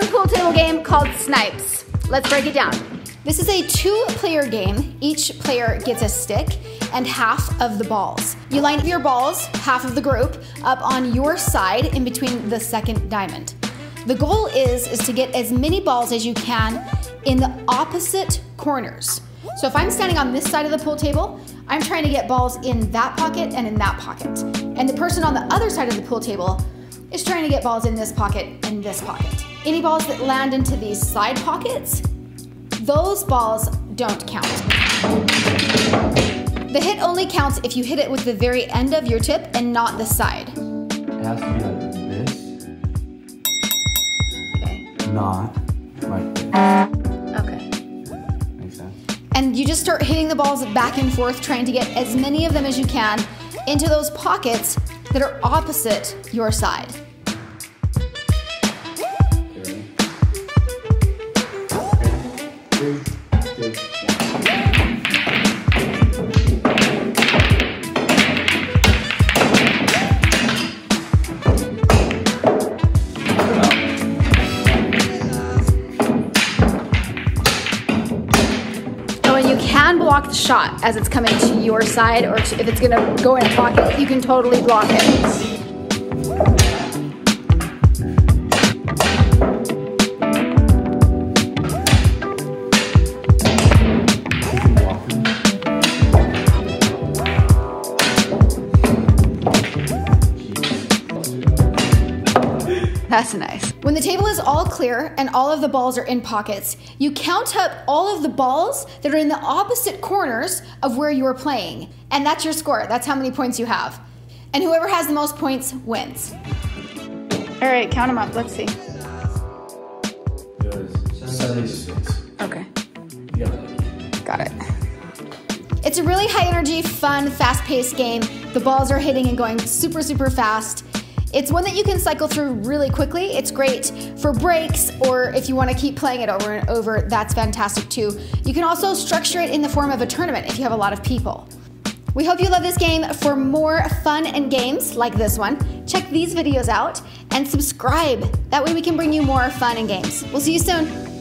fun pool table game called Snipes. Let's break it down. This is a two player game. Each player gets a stick and half of the balls. You line up your balls, half of the group, up on your side in between the second diamond. The goal is, is to get as many balls as you can in the opposite corners. So if I'm standing on this side of the pool table, I'm trying to get balls in that pocket and in that pocket. And the person on the other side of the pool table is trying to get balls in this pocket and this pocket. Any balls that land into these side pockets, those balls don't count. The hit only counts if you hit it with the very end of your tip and not the side. It has to be like this, Okay. not like this. Okay. Makes sense? And you just start hitting the balls back and forth, trying to get as many of them as you can into those pockets that are opposite your side. Oh, and you can block the shot as it's coming to your side, or if it's gonna go in a pocket, you can totally block it. That's nice. When the table is all clear and all of the balls are in pockets, you count up all of the balls that are in the opposite corners of where you're playing. And that's your score. That's how many points you have. And whoever has the most points wins. All right, count them up. Let's see. 76. Okay. You. Got it. It's a really high energy, fun, fast paced game. The balls are hitting and going super, super fast. It's one that you can cycle through really quickly. It's great for breaks or if you want to keep playing it over and over, that's fantastic too. You can also structure it in the form of a tournament if you have a lot of people. We hope you love this game. For more fun and games like this one, check these videos out and subscribe. That way we can bring you more fun and games. We'll see you soon.